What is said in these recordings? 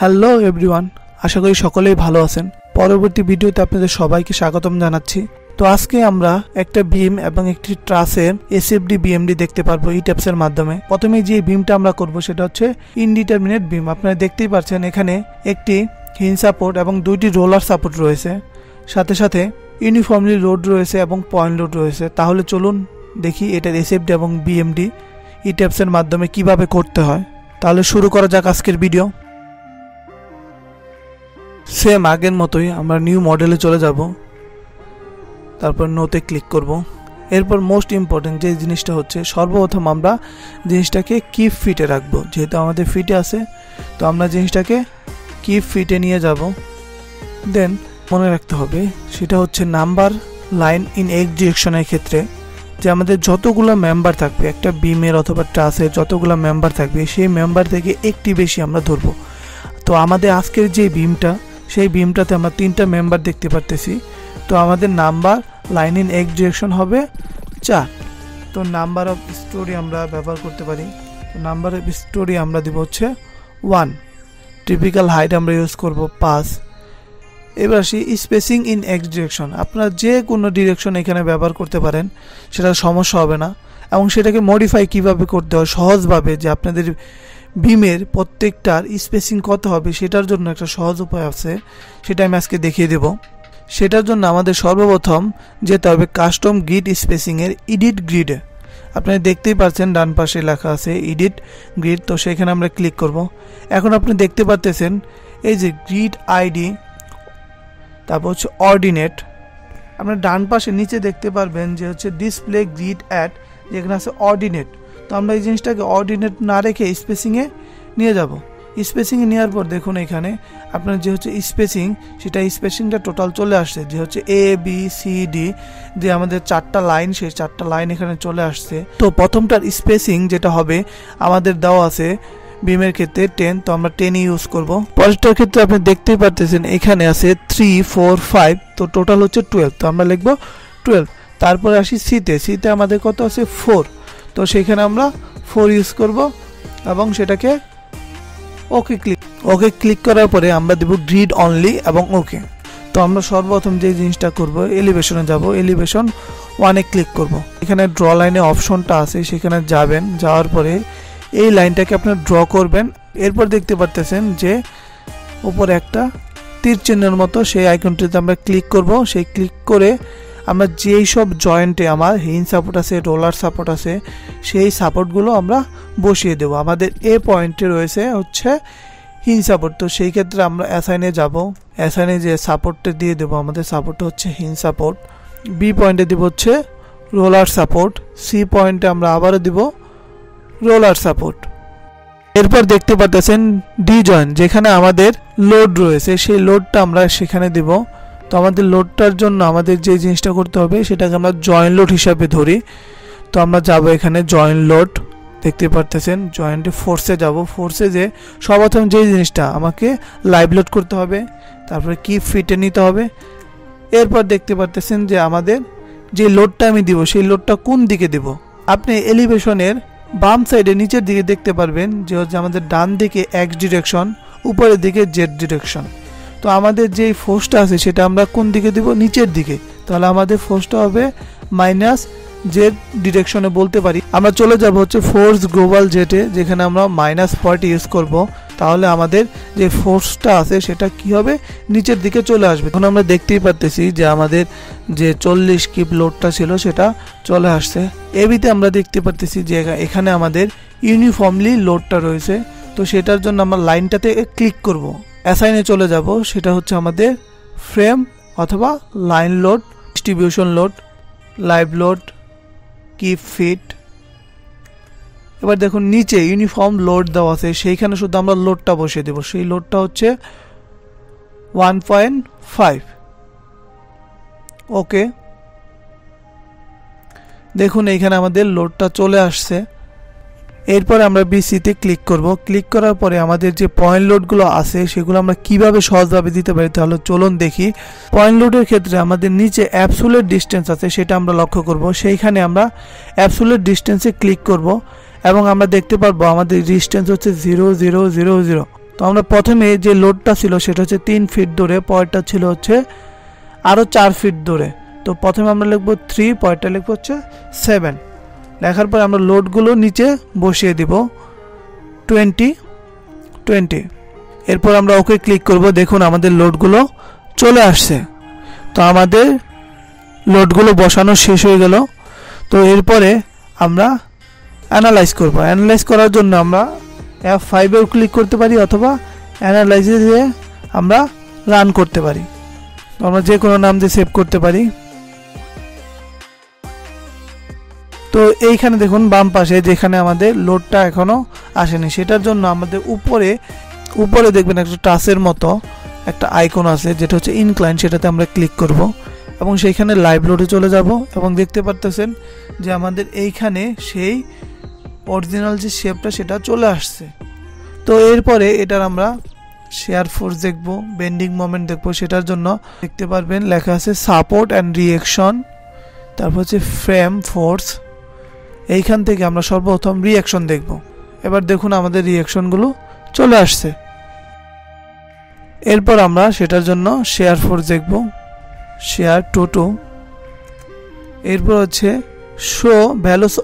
Hello everyone আশা করি সকলেই ভালো আছেন। পরবর্তী ভিডিওতে আপনাদের সবাইকে স্বাগতম জানাচ্ছি। তো আজকে আমরা একটা বিম এবং একটি ট্রাসের এসএফডি বিএমডি দেখতে পারব এই ট্যাপসের মাধ্যমে। প্রথমে যে বিমটা আমরা করব সেটা হচ্ছে ইনডিটারমিনেট বিম আপনারা দেখতেই পাচ্ছেন এখানে একটি হিন সাপোর্ট এবং দুইটি রোলার সাপোর্ট রয়েছে। সাথে সাথে ইউনিফর্মলি লোড রয়েছে এবং পয়েন্ট লোড রয়েছে। তাহলে চলুন দেখি এটার এসএফডি এবং বিএমডি ই ট্যাপসের মাধ্যমে কীভাবে করতে হয়। তাহলে শুরু করা যাক আজকের ভিডিও সেম আগের মতোই আমরা নিউ মডেলে চলে যাব। তারপর নোতে ক্লিক করব। এরপর মোস্ট ইম্পর্টেন্ট যে জিনিসটা হচ্ছে, সর্বপ্রথম আমরা জিনিসটাকে কিপ ফিটে রাখব। যেহেতু আমাদের ফিটে আছে, তো আমরা জিনিসটাকে কিপ ফিটে নিয়ে যাব। দেন মনে রাখতে হবে, সেটা হচ্ছে নাম্বার লাইন ইন এক ডিরেকশনের ক্ষেত্রে যে আমাদের যতগুলো মেম্বার থাকবে, একটা বিমের অথবা ট্রাসের যতগুলো মেম্বার থাকবে, সেই মেম্বার থেকে একটি বেশি আমরা ধরবো। তো আমাদের আজকের যে বিমটা সেই বিমটাতে আমরা তিনটা মেম্বার দেখতে পারতেছি। তো আমাদের number line in X direction হবে চার। তো নাম্বার অফ স্টোরি আমরা ব্যবহার করতে পারি। নাম্বার অফ স্টোরি আমরা দিব হচ্ছে ওয়ান টিপিক্যাল হাইট আমরা ইউজ করব পাঁচ। এবার আসি স্পেসিং ইন এক্স ডিরেকশন আপনারা যে কোনো ডিরেকশন এখানে ব্যবহার করতে পারেন, সেটা সমস্যা হবে না। এবং সেটাকে মডিফাই কীভাবে করতে হয় সহজভাবে যে আপনাদের বিমের প্রত্যেকটার স্পেসিং কত হবে সেটার জন্য একটা সহজ উপায় আছে, সেটা আমি আজকে দেখিয়ে দেব। সেটার জন্য আমাদের সর্বপ্রথম যেতে হবে কাস্টম গ্রিড স্পেসিংয়ের ইডিট গ্রিডে আপনি দেখতেই পাচ্ছেন ডান পাশে লেখা আছে ইডিট গ্রিড তো সেখানে আমরা ক্লিক করব। এখন আপনি দেখতে পাচ্তেছেন এই যে গ্রিড আইডি তারপর হচ্ছে অর্ডিনেট আপনার ডান পাশে নিচে দেখতে পারবেন যে হচ্ছে ডিসপ্লে গ্রিড অ্যাড যেখানে আছে অর্ডিনেট তো আমরা এই জিনিসটাকে অর্ডিনেট না রেখে স্পেসিংয়ে নিয়ে যাব। স্পেসিংয়ে নেওয়ার পর দেখুন এখানে আপনার যে হচ্ছে স্পেসিং সেটা স্পেসিংটা টোটাল চলে আসছে। যে হচ্ছে এ বি সি ডি যে আমাদের চারটা লাইন সেই চারটা লাইন এখানে চলে আসছে। তো প্রথমটার স্পেসিং যেটা হবে, আমাদের দেওয়া আছে বিমের ক্ষেত্রে টেন তো আমরা টেনই ইউজ করব। পরেরটার ক্ষেত্রে আপনি দেখতেই পারতেছেন, এখানে আছে থ্রি ফোর ফাইভ তো টোটাল হচ্ছে টুয়েলভ তো আমরা লিখব টুয়েলভ তারপরে আসি সিতে সিতে আমাদের কত আছে? ফোর তো সেখানে আমরা ফোর ইউজ করব এবং সেটাকে ওকে ক্লিক ওকে ক্লিক করার পরে আমরা দেব গ্রিড অনলি এবং ওকে তো আমরা সর্বপ্রথম যে জিনিসটা করব এলিভেশনে যাব এলিভেশন ওয়ানে ক্লিক করব। এখানে ড্র লাইনে অপশনটা আছে, সেখানে যাবেন, যাওয়ার পরে এই লাইনটাকে আপনার ড্র করবেন। এরপর দেখতে পারতেছেন যে উপরে একটা তীর চিহ্নের মতো সেই আইকনটিতে আমরা ক্লিক করব। সেই ক্লিক করে আমরা যেই সব জয়েন্টে আমার হিন সাপোর্ট আছে রোলার সাপোর্ট আছে, সেই সাপোর্টগুলো আমরা বসিয়ে দেবো। আমাদের এ পয়েন্টে রয়েছে হচ্ছে হিন সাপোর্ট তো সেই ক্ষেত্রে আমরা অ্যাসাইনে যাব। অ্যাসাইনে যে সাপোর্টটা দিয়ে দেবো, আমাদের সাপোর্টটা হচ্ছে হিন সাপোর্ট বি পয়েন্টে দিব হচ্ছে রোলার সাপোর্ট সি পয়েন্টে আমরা আবারও দিব রোলার সাপোর্ট এরপর দেখতে পাচ্ছেন ডি জয়েন্ট যেখানে আমাদের লোড রয়েছে, সেই লোডটা আমরা সেখানে দিব। তো আমাদের লোডটার জন্য আমাদের যে জিনিসটা করতে হবে সেটাকে আমরা জয়েন্ট লোড হিসাবে ধরি। তো আমরা যাব এখানে জয়েন্ট লোড দেখতে পারতেছেন জয়েন্টে ফোর্সে যাব। ফোর্সে যে সর্বপ্রথম যে জিনিসটা আমাকে লাইভ লোড করতে হবে, তারপরে কি ফিটে নিতে হবে। এরপর দেখতে পারতেছেন যে আমাদের যে লোডটা আমি দিব, সেই লোডটা কোন দিকে দিব? আপনি এলিভেশনের বাম সাইডে নিচের দিকে দেখতে পারবেন যে হচ্ছে আমাদের ডান দিকে এক্স ডিরেকশন উপরের দিকে জেড ডিরেকশন তো আমাদের যে ফোর্সটা আছে, সেটা আমরা কোন দিকে দিব? নিচের দিকে। তাহলে আমাদের ফোর্সটা হবে মাইনাস জেড ডিরেকশনে বলতে পারি। আমরা চলে যাব হচ্ছে ফোর্স গ্লোবাল জেটে যেখানে আমরা মাইনাস ফর্টি ইউজ করব। তাহলে আমাদের যে ফোর্সটা আছে, সেটা কি হবে? নিচের দিকে চলে আসবে। এখন আমরা দেখতেই পারতেছি যে আমাদের যে চল্লিশ কিপ লোডটা ছিল, সেটা চলে আসছে। এবিতে আমরা দেখতে পারতেছি যে এখানে আমাদের ইউনিফর্মলি লোডটা রয়েছে। তো সেটার জন্য আমরা লাইনটাতে ক্লিক করব। অ্যাসাইনে চলে যাব, সেটা হচ্ছে আমাদের ফ্রেম অথবা line load, distribution load, live load, kip feet. এবার দেখুন, নিচে ইউনিফর্ম লোড দেওয়া আছে, সেইখানে শুধু আমরা লোডটা বসিয়ে দেবো, সেই লোডটা হচ্ছে ওয়ান পয়েন্ট ফাইভ। ওকে। দেখুন, এইখানে আমাদের লোডটা চলে আসছে। এরপরে আমরা বিসিতে ক্লিক করব। ক্লিক করার পরে আমাদের যে পয়েন্ট লোডগুলো আছে, সেগুলো আমরা কীভাবে সহজভাবে দিতে পারি তাহলে চলুন দেখি। পয়েন্ট লোডের ক্ষেত্রে আমাদের নিচে অ্যাপসুলেট ডিস্টেন্স আছে, সেটা আমরা লক্ষ্য করব। সেইখানে আমরা অ্যাপসুলেট ডিস্টেন্সে ক্লিক করব এবং আমরা দেখতে পারব আমাদের ডিস্টেন্স হচ্ছে জিরো জিরো জিরো জিরো তো আমরা প্রথমে যে লোডটা ছিল, সেটা হচ্ছে তিন ফিট দূরে পয়েন্টটা ছিল হচ্ছে আরও চার ফিট দূরে। তো প্রথমে আমরা লিখব থ্রি পয়েন্টটা লিখব হচ্ছে সেভেন লেখার পর আমরা লোডগুলো নিচে বসিয়ে দিব। টোয়েন্টি টোয়েন্টি এরপর আমরা ওকে ক্লিক করব। দেখুন আমাদের লোডগুলো চলে আসছে। তো আমাদের লোডগুলো বসানো শেষ হয়ে গেল। তো এরপরে আমরা অ্যানালাইজ করব। অ্যানালাইজ করার জন্য আমরা এফ ফাইভেও ক্লিক করতে পারি অথবা অ্যানালাইজে আমরা রান করতে পারি। আমরা যে কোনো নাম দিয়ে সেভ করতে পারি। তো এইখানে দেখুন, বাম পাশে যেখানে আমাদের লোডটা এখনও আসেনি, সেটার জন্য আমাদের উপরে উপরে দেখবেন একটা টাচের মতো একটা আইকন আছে, যেটা হচ্ছে ইনক্লাইন সেটাতে আমরা ক্লিক করব। এবং সেইখানে লাইভ লোডে চলে যাব, এবং দেখতে পারতেছেন যে আমাদের এইখানে সেই অরিজিনাল যে শেপটা সেটা চলে আসছে। তো এরপরে এটার আমরা শেয়ার ফোর্স দেখব বেন্ডিং মোমেন্ট দেখব, সেটার জন্য দেখতে পারবেন লেখা আছে সাপোর্ট অ্যান্ড রিয়েকশন তারপর হচ্ছে ফ্রেম ফোর্স এইখান থেকে আমরা সর্বপ্রথম রিয়াকশন দেখব। এবার দেখুন আমাদের রিয়াকশনগুলো চলে আসছে। এরপর আমরা সেটার জন্য শেয়ার ফোর্স দেখব। শেয়ার টু টু এরপর হচ্ছে শো ভ্যালুস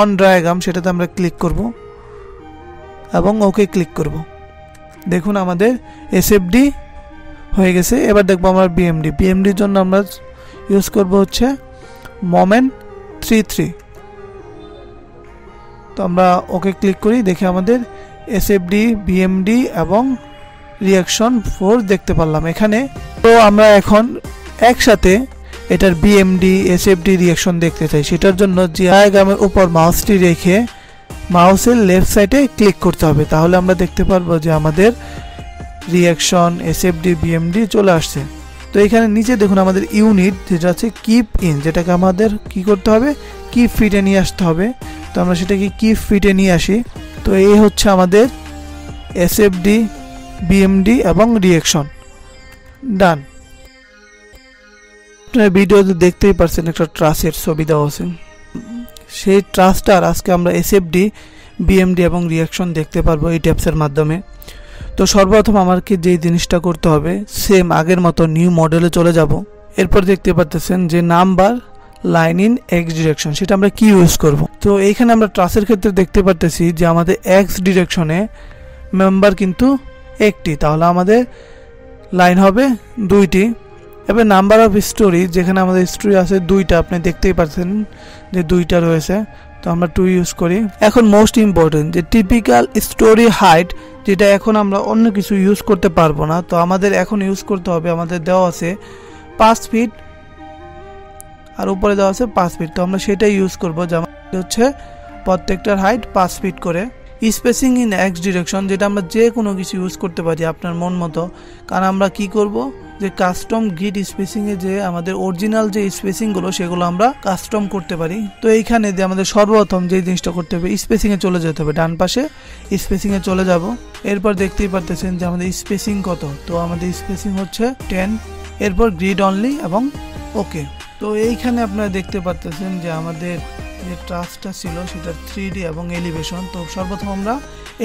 অন ডায়াগ্রাম সেটাতে আমরা ক্লিক করব এবং ওকে ক্লিক করব। দেখুন আমাদের এসএফডি হয়ে গেছে। এবার দেখব আমরা বিএমডি বিএমডির জন্য আমরা ইউজ করব হচ্ছে মোমেন্ট থ্রি থ্রি তো আমরা ওকে ক্লিক করি, দেখে আমাদের এসএফডি বিএমডি এবং রিয়াকশন ফোর দেখতে পারলাম এখানে। তো আমরা এখন একসাথে এটার বিএমডি এসএফডি রিয়াকশন দেখতে চাই। সেটার জন্য ডায়াগ্রামের উপর মাউসটি রেখে মাউসের লেফট সাইডে ক্লিক করতে হবে। তাহলে আমরা দেখতে পারব যে আমাদের রিয়াকশন এসএফডি বিএমডি চলে আসছে। তো এখানে নিচে দেখুন আমাদের ইউনিট যেটা আছে কিপ ইন যেটাকে আমাদের কি করতে হবে? কিপ ফিটে নিয়ে আসতে হবে? তো আমরা সেটাকে কিপ ফিটে নিয়ে আসি? তো এই হচ্ছে আমাদের এসএফডি বিএমডি এবং রিয়েকশন ডান আপনারা ভিডিওতে দেখতেই পারছেন একটা ট্রাসের ছবি দেওয়া আছে। সেই ট্রাসটার আজকে আমরা এসএফডি বিএমডি এবং রিয়াকশন দেখতে পারব এই ট্যাপসের মাধ্যমে। তো সর্বপ্রথম আমাকে যেই জিনিসটা করতে হবে সেম আগের মতো নিউ মডেলে চলে যাব। এরপর দেখতে পাচ্ছেন যে number line in X direction, সেটা আমরা কি ইউজ করব? তো এইখানে আমরা ট্রাসের ক্ষেত্রে দেখতে পারতেছি যে আমাদের এক্স ডিরেকশনে মেম্বার কিন্তু একটি। তাহলে আমাদের লাইন হবে দুইটি। এবার নাম্বার অফ স্টোরি যেখানে আমাদের স্টোরি আছে দুইটা, আপনি দেখতেই পাচ্ছেন যে দুইটা রয়েছে। তো আমরা টু ইউজ করি। এখন মোস্ট ইম্পর্টেন্ট যে টিপিক্যাল স্টোরি হাইট যেটা এখন আমরা অন্য কিছু ইউজ করতে পারব না। তো আমাদের এখন ইউজ করতে হবে, আমাদের দেওয়া আছে পাঁচ ফিট আর উপরে দেওয়া আছে পাঁচ ফিট। তো আমরা সেটাই ইউজ করব। যেমন হচ্ছে প্রত্যেকটার হাইট পাঁচ ফিট করে। স্পেসিং ইন এক্স ডিরেকশন যেটা আমরা যে কোনো কিছু ইউজ করতে পারি আপনার মন মতো। কারণ আমরা কি করব? যে কাস্টম গ্রিড স্পেসিংয়ে যে আমাদের অরিজিনাল যে স্পেসিংগুলো সেগুলো আমরা কাস্টম করতে পারি। তো এইখানে যে আমাদের সর্বপ্রথম যে জিনিসটা করতে হবে স্পেসিংয়ে চলে যেতে হবে। ডান পাশে স্পেসিংয়ে চলে যাব। এরপর দেখতেই পারতেছেন যে আমাদের স্পেসিং কত। তো আমাদের স্পেসিং হচ্ছে টেন এরপর গ্রিড অনলি এবং ওকে তো এইখানে আপনারা দেখতে পারতেছেন যে আমাদের যে ট্রাস্টটা ছিল সেটা থ্রি এবং এলিভেশন তো সর্বপ্রথম আমরা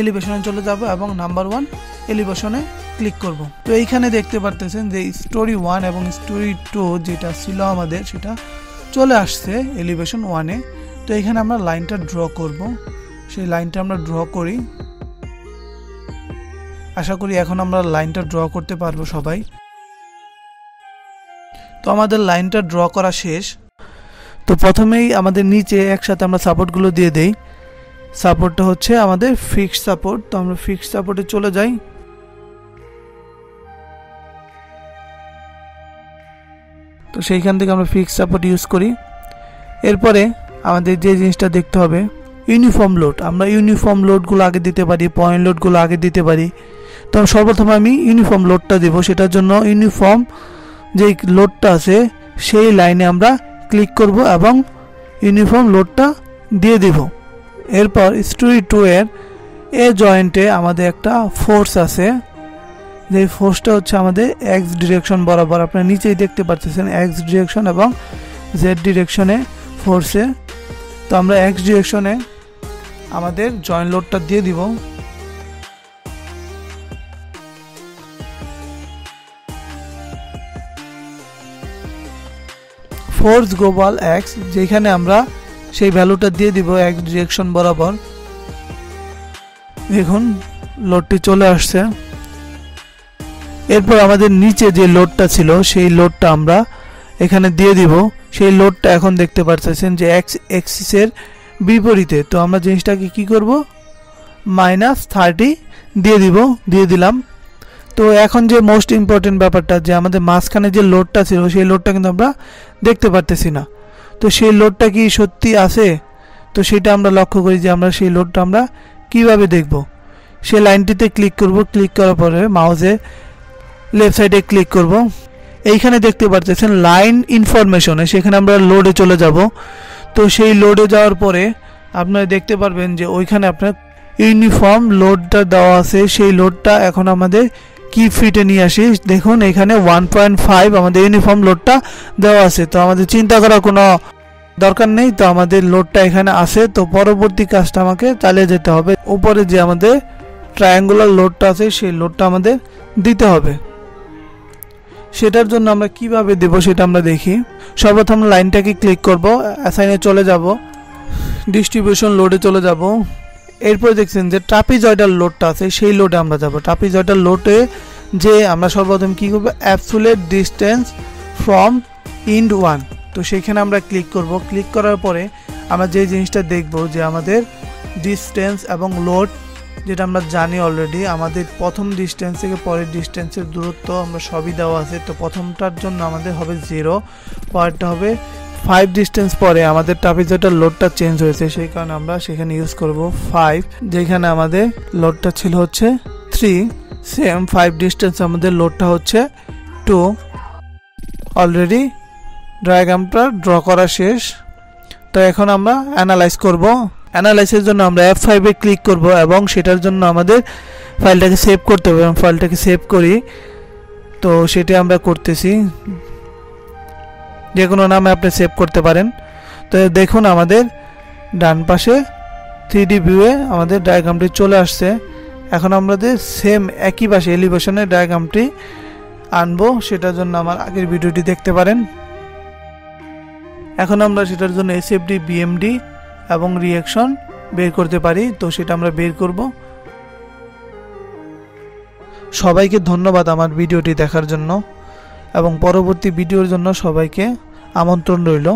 এলিভেশনে চলে যাব এবং নাম্বার ওয়ান এলিভেশনে ক্লিক করব। তো এইখানে দেখতে পারতেছেন যে স্টোরি ওয়ান এবং স্টোরি টু যেটা ছিল আমাদের, সেটা চলে আসছে এলিভেশন ওয়ানে তো এখানে আমরা লাইনটা ড্র করব। সেই লাইনটা আমরা ড্র করি। আশা করি এখন আমরা লাইনটা ড্র করতে পারব সবাই। তো আমাদের লাইনটা ড্র করা শেষ। তো প্রথমেই আমাদের নিচে একসাথে আমরা সাপোর্টগুলো দিয়ে দেই। সাপোর্টটা হচ্ছে আমাদের ফিক্সড সাপোর্ট তো আমরা ফিক্সড সাপোর্টে চলে যাই। তো সেইখান থেকে আমরা ফিক্সড সাপোর্ট ইউজ করি। এরপরে আমাদের যে জিনিসটা দেখতে হবে ইউনিফর্ম লোড আমরা ইউনিফর্ম লোডগুলো আগে দিতে পারি পয়েন্ট লোডগুলো আগে দিতে পারি। তো সর্বপ্রথম আমি ইউনিফর্ম লোডটা দেব। সেটার জন্য ইউনিফর্ম যে লোডটা আছে, সেই লাইনে আমরা ক্লিক করব এবং ইউনিফর্ম লোডটা দিয়ে দিব। এরপর স্টোরি টু এর এ জয়েন্টে আমাদের একটা ফোর্স আছে। যে ফোর্সটা হচ্ছে আমাদের এক্স ডিরেকশন বরাবর। আপনারা নিচেই দেখতে পাচ্ছেন এক্স ডিরেকশন এবং জেড ডিরেকশনে ফোর্সে। তো আমরা এক্স ডিরেকশনে আমাদের জয়েন্ট লোডটা দিয়ে দিব। ফোর্স গ্লোবাল এক্স যেখানে আমরা সেই ভ্যালুটা দিয়ে দিব এক ডিরেকশন বরাবর। দেখুন, লোডটি চলে আসছে। এরপর আমাদের নিচে যে লোডটা ছিল, সেই লোডটা আমরা এখানে দিয়ে দিব। সেই লোডটা এখন দেখতে পাচ্ছেন যে এক্স এক্সিসের বিপরীতে। তো আমরা জিনিসটাকে কি করব? মাইনাস থার্টি দিয়ে দিব, দিয়ে দিলাম। তো এখন যে মোস্ট ইম্পর্টেন্ট ব্যাপারটা, যে আমাদের মাঝখানে যে লোডটা ছিল, সেই লোডটা কিন্তু আমরা দেখতে পারতেছি না। তো সেই লোডটা কি সত্যি আছে? তো সেটা আমরা লক্ষ্য করি যে আমরা সেই লোডটা আমরা কীভাবে দেখব। সেই লাইনটিতে ক্লিক করব। ক্লিক করার পরে মাউসে লেফট সাইডে ক্লিক করব। এইখানে দেখতে পাচ্ছেন লাইন ইনফরমেশনে সেখানে আমরা লোডে চলে যাব। তো সেই লোডে যাওয়ার পরে আপনারা দেখতে পারবেন যে ওইখানে আপনার ইউনিফর্ম লোডটা দেওয়া আছে। সেই লোডটা এখন আমাদের কি ফিটে নিয়ে আসি দেখুন, এখানে ওয়ান পয়েন্ট ফাইভ আমাদের ইউনিফর্ম লোডটা দেওয়া আছে। তো আমাদের চিন্তা করার কোনো দরকার নেই। তো আমাদের লোডটা এখানে আছে। তো পরবর্তী কাজটা আমাকে চালিয়ে যেতে হবে। উপরে যে আমাদের ট্রায়াঙ্গুলার লোডটা আছে, সেই লোডটা আমাদের দিতে হবে। সেটার জন্য আমরা কীভাবে দেব সেটা আমরা দেখি। সর্বপ্রথম লাইনটাকে ক্লিক করব অ্যাসাইনে চলে যাব। ডিস্ট্রিবিউশন লোডে চলে যাব। এরপরে দেখছেন যে ট্রাপিজয়েডাল লোডটা আছে, সেই লোডে আমরা যাব। ট্রাপিজয়েডাল লোডে যে আমরা সর্বপ্রথম কী করব? Absolute distance from end one. তো সেখানে আমরা ক্লিক করব। ক্লিক করার পরে আমরা যে জিনিসটা দেখব যে আমাদের ডিস্টেন্স এবং লোড, যেটা আমরা জানি অলরেডি, আমাদের প্রথম ডিস্টেন্স থেকে পরের ডিস্টেন্সের দূরত্ব আমরা সবই দেওয়া আছে। তো প্রথমটার জন্য আমাদের হবে জিরো, পরেরটা হবে ফাইভ ডিস্টেন্স পরে আমাদের ট্রাপিজেটার লোডটা চেঞ্জ হয়েছে, সেই কারণে আমরা সেখানে ইউজ করব ফাইভ যেখানে আমাদের লোডটা ছিল হচ্ছে থ্রি সেম ফাইভ ডিস্টেন্স আমাদের লোডটা হচ্ছে টু অলরেডি ডায়াগ্রামটা ড্র করা শেষ। তো এখন আমরা অ্যানালাইজ করব। অ্যানালাইসের জন্য আমরা এফ ফাইভে ক্লিক করব এবং সেটার জন্য আমাদের ফাইলটাকে সেভ করতে হবে। ফাইলটাকে সেভ করি। তো সেটা আমরা করতেছি। যে কোনো নামে আপনি সেভ করতে পারেন। তো দেখুন আমাদের ডান পাশে থ্রি ডি ভিউয়ে আমাদের ডায়াগ্রামটি চলে আসছে। এখন আমাদের সেম একই পাশে এলিভেশনের ডায়াগ্রামটি আনব, সেটার জন্য আমার আগের ভিডিওটি দেখতে পারেন। এখন আমরা সেটার জন্য এসএফডি বিএমডি এবং রিয়াকশন বের করতে পারি, তো সেটা আমরা বের করব। সবাইকে ধন্যবাদ আমার ভিডিওটি দেখার জন্য। এবং পরবর্তী ভিডিওর জন্য সবাইকে আমন্ত্রণ রইল।